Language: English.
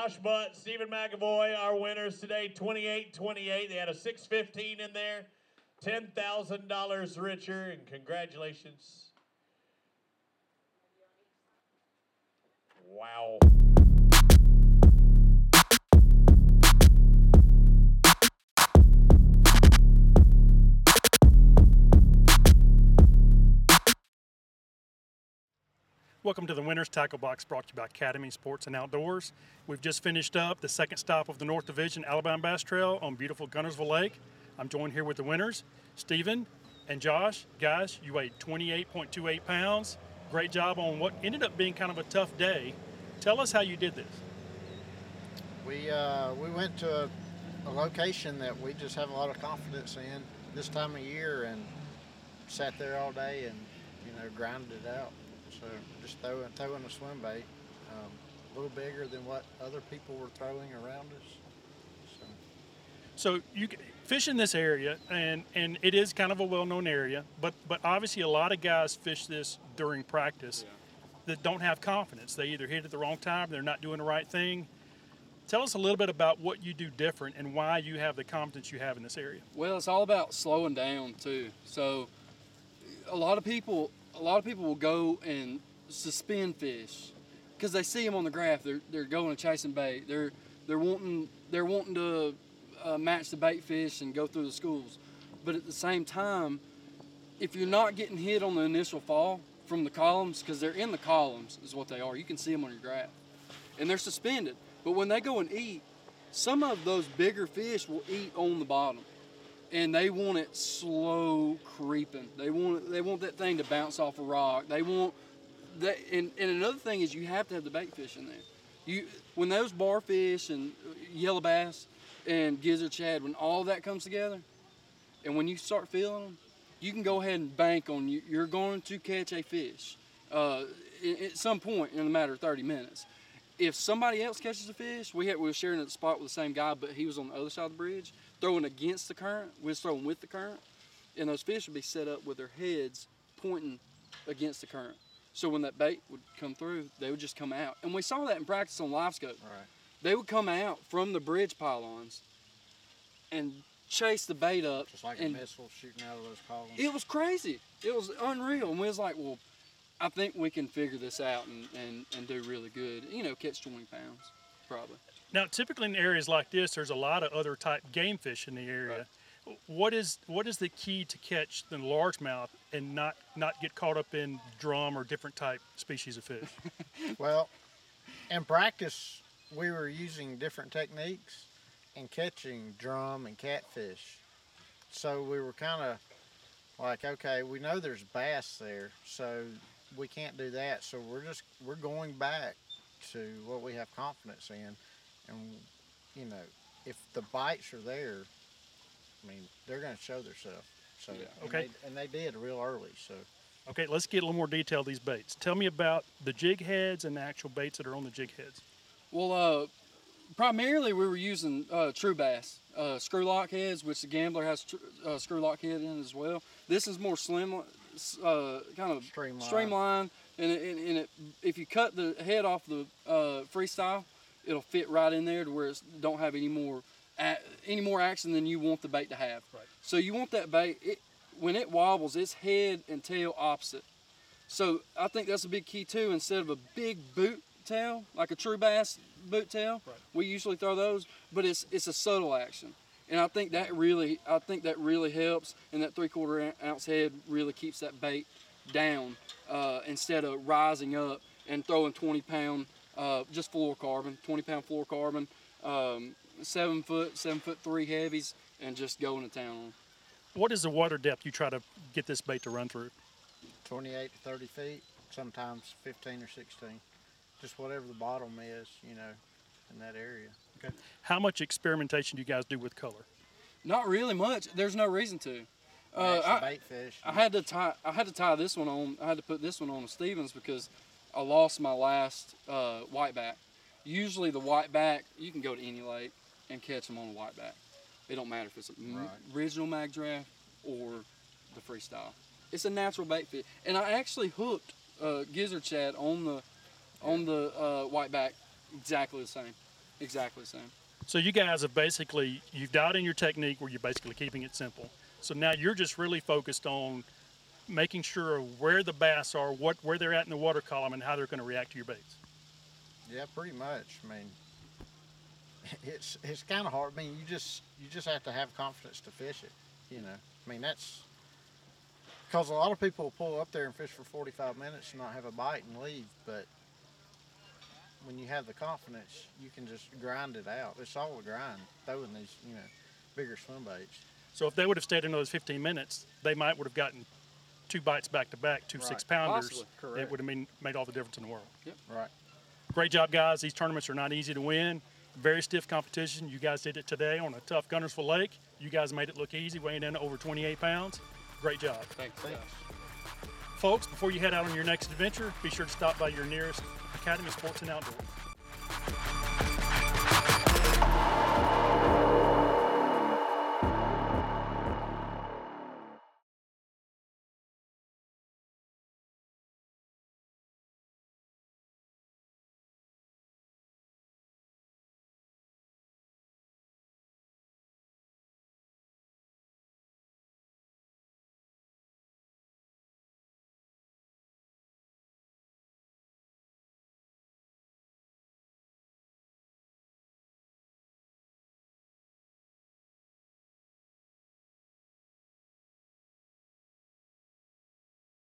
Josh Butts, Stephen McAvoy, our winners today, 28 28. They had a 615 in there, $10,000 richer, and congratulations. Wow. Welcome to the Winners Tackle Box brought to you by Academy Sports and Outdoors. We've just finished up the second stop of the North Division Alabama Bass Trail on beautiful Guntersville Lake. I'm joined here with the winners, Stephen and Josh. Guys, you weighed 28.28 pounds. Great job on what ended up being kind of a tough day. Tell us how you did this. We uh, we went to a, a location that we just have a lot of confidence in this time of year, and sat there all day and you know grinded it out. So just throwing throwing a swim bait, um, a little bigger than what other people were throwing around us. So So you fish in this area, and and it is kind of a well-known area, but but obviously a lot of guys fish this during practice that don't have confidence. They either hit at the wrong time, they're not doing the right thing. Tell us a little bit about what you do different and why you have the confidence you have in this area. Well, it's all about slowing down too. So, a lot of people, a lot of people will go and suspend fish because they see them on the graph. They're they're going and chasing bait. They're they're wanting they're wanting to uh, match the bait fish and go through the schools. But at the same time, if you're not getting hit on the initial fall from the columns, because they're in the columns, is what they are. You can see them on your graph, and they're suspended. But when they go and eat, some of those bigger fish will eat on the bottom, and they want it slow creeping. They want they want that thing to bounce off a rock. They want that. And, and another thing is you have to have the bait fish in there. You when those barfish and yellow bass and gizzard shad, when all that comes together, and when you start feeling them, you can go ahead and bank on you. You're going to catch a fish uh, at some point in a matter of 30 minutes. If somebody else catches a fish, we had we were sharing the spot with the same guy, but he was on the other side of the bridge, throwing against the current. We was throwing with the current, and those fish would be set up with their heads pointing against the current. So when that bait would come through, they would just come out. And we saw that in practice on LiveScope right. they would come out from the bridge pylons and chase the bait up. Just like and a missile shooting out of those columns. It was crazy. It was unreal. And we was like, well, I think we can figure this out and, and, and do really good. You know, catch 20 pounds, probably. Now, typically in areas like this, there's a lot of other type game fish in the area. What is what is the key to catch the largemouth and not not get caught up in drum or different type species of fish? Well, in practice, we were using different techniques and catching drum and catfish. So we were kind of like, okay, we know there's bass there, so we can't do that. So we're just we're going back to what we have confidence in, and you know, if the bites are there, I mean, they're going to show themselves. So Yeah. and Okay. they, and they did real early. So Okay, let's get a little more detail these baits. Tell me about the jig heads and the actual baits that are on the jig heads. Well, uh, primarily we were using uh, true bass, uh, screw lock heads, which the gambler has tr- uh, screw lock head in as well. This is more slim, uh, kind of Streamlined. streamlined, and, it, and, it, if you cut the head off the uh, freestyle, it'll fit right in there to where it don't have any more any more action than you want the bait to have. Right. So you want that bait it, when it wobbles, its head and tail opposite. So I think that's a big key too. Instead of a big boot tail, like a true bass boot tail, Right. we usually throw those, but it's it's a subtle action, and I think that really I think that really helps, and that three quarter ounce head really keeps that bait down uh, instead of rising up and throwing 20 pound uh, just fluorocarbon, 20 pound fluorocarbon, um, seven foot, seven foot three heavies, and just going to town on. 'em. What is the water depth you try to get this bait to run through? 28 to 30 feet, sometimes 15 or 16. Just whatever the bottom is, you know, in that area. Okay. How much experimentation do you guys do with color? Not really much. There's no reason to. Uh, I, bait fish. I had to tie. I had to tie this one on. I had to put this one on Stevens because I lost my last uh, whiteback. Usually the whiteback, you can go to any lake and catch them on a whiteback. It don't matter if it's an Right. original Magdraft or the freestyle. It's a natural bait fit, and I actually hooked uh, gizzard shad on the on the uh, whiteback exactly the same. Exactly the same. So you guys have basically you've dialed in your technique where you're basically keeping it simple. So now you're just really focused on making sure where the bass are, what where they're at in the water column, and how they're going to react to your baits. Yeah, pretty much. I mean, it's it's kind of hard. I mean, you just you just have to have confidence to fish it. You know, I mean that's because a lot of people pull up there and fish for 45 minutes and not have a bite and leave. But when you have the confidence, you can just grind it out. It's all a grind throwing these you know bigger swim baits. So if they would have stayed in those 15 minutes, they might would have gotten two bites back to back, two Right. six pounders. It would have made, made all the difference in the world. Yep. Right. Great job, guys. These tournaments are not easy to win. Very stiff competition. You guys did it today on a tough Guntersville Lake. You guys made it look easy, weighing in over 28 pounds. Great job. Thanks. Thanks. Folks, before you head out on your next adventure, be sure to stop by your nearest Academy Sports and Outdoors.